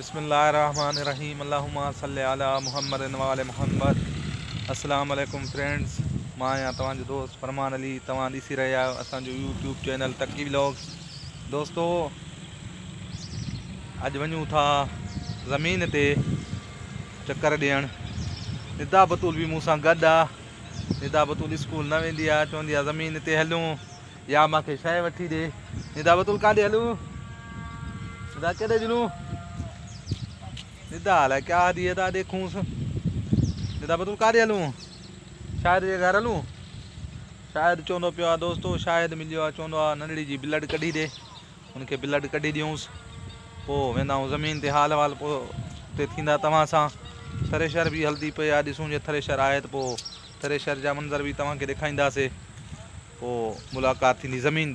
بسم اللہ الرحمن الرحیم اللہم صلی علی محمد محمد السلام علیکم فرینڈز فرینڈس میں آیا تم دوست فرمان علی تھی یو ٹوب چینل تک بل دوستو اج وا زمین چکر ددا بتل بھی منسا گد آ ندا بتل اسکول نہ ویسے چونکہ زمین یا ماتھ شدا بتلے ہلوں نیدا الیکوں نیدا بت کار ہلوں شاید کے گھر ہلوں شاید چونکہ پھر دوستوں شاید ملو چون ننڑی کی بلڈ کڈی دے ان کی بلڈ کڈی دوںس و زمین حال حال پہن تاساں تھریشر بھی ہلدی پہ آسوں یہ تھریشر آئے تو تھریشر جا منظر بھی تا دکھائی سی ملاقات زمین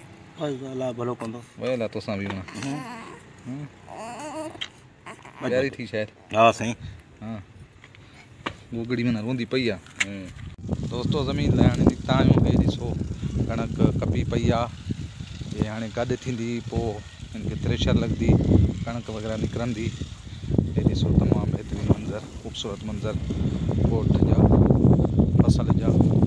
بازار ہی شاید ہاں سہی ہاں گوگڑی میں نہ روندی پی دوستوں زمین کڑک کپی پی ہاں گد تھی ان کے تھریشر لگتی کنک وغیرہ نکرتی یہ سب تمام بہترین منظر خوبصورت منظر گوٹ جا فصل جا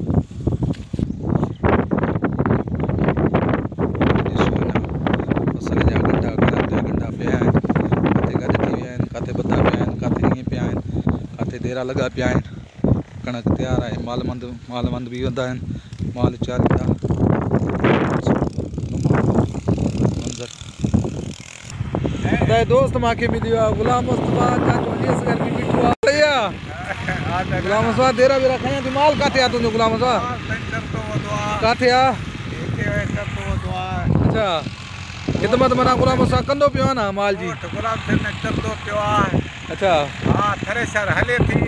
ڈیرا لگا پیا آہن کنک تیار آہے مال مند مال مند بھی ہوندا آہن مال چاری دا منظر دے دوست ماں کے ملیو غلام مصطفی جا تو اس گھر کی بیٹھو آیا غلام مصطفی ڈیرا میرا کھیا تے مال کاتے آ تو غلام مصطفی سینٹر تو ودوا کاتے آ اچھا خدمت منا غلام مصطفی کندو پیو نا مال جی غلام سینٹر تو پیو آ اچھا۔ ہاں تھریشر ہلے تھی۔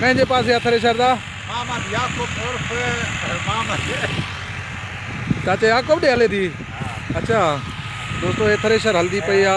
مہنجے پاس یا تھریشر دا؟ محمد یعقوب عرف محمد چاچے یعقوب دے ہلے تھی اچھا۔ دوستو یہ تھریشر ہلدی پئی آ۔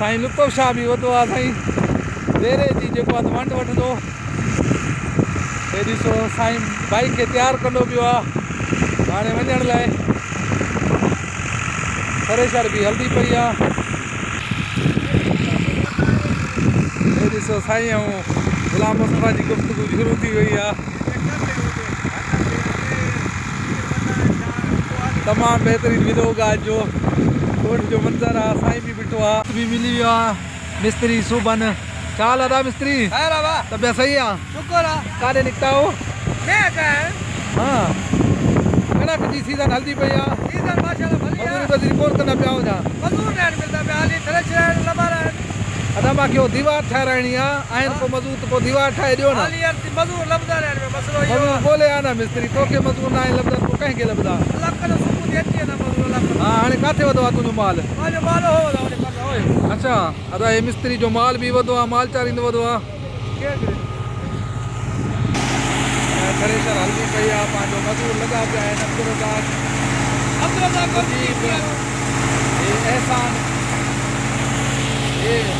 سائين لطف شاهه به وڌو آهي سائين. ديري جي جيڪو آهي ونڊ وٺندو. هي ڏسو سائين بائيڪ کي تيار ڪندو پيو آهي هاڻي وڃڻ لاءِ. ٿريشر به هلندي پئي آهي. هي ڏسو سائين ۽ غلام مصطفيٰ جي گفتگو شروع ٿي وئي آهي. تمام بهترين وڌو ڳالهه جو گھوٹ جو منظر آ سائیں بھی بٹو آ بھی ملی بھی آ مستری صوبان چال آدھا مستری خیر آبا تب یہ صحیح آ شکر آ کارے نکتا ہو میں آتا ہے ہاں کڑا کجی سیزن حلدی پہ آ سیزن ماشاءاللہ بھلی آ مزور بزیر پورتنا پہ آو جا مزور رہن ملتا پہ آلی ترچ رہن لبا ادا باقی وہ دیوار ٹھہ رہی ہے ان کو مزدور تو دیوار ٹھہ دیو نا علی یار مزدور لبدا رہے مسلو یہ بولے انا مستری تو کے مزدور نہ لبدا تو کہیں کے لبدا لکھن سکو دی اچے نا مزدور لکھن ہاں ہن کاتے ودوا تو جو مال مال مال ہو ودا ہوئے اچھا ادا اے مستری جو مال بھی ودوا مال چاری ودوا کے کرے کرے سر ہن بھی کہیا پاجو مزدور لگا پیا ہے نا قدرت عبد اللہ کو جی احسان اے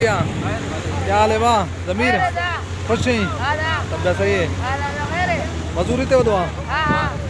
کیا حال ہے واہ ضمیر خوش ہیں سب جیسا ہی ہے مزدوری تے دعا